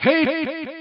Hey, hey, hey. hey.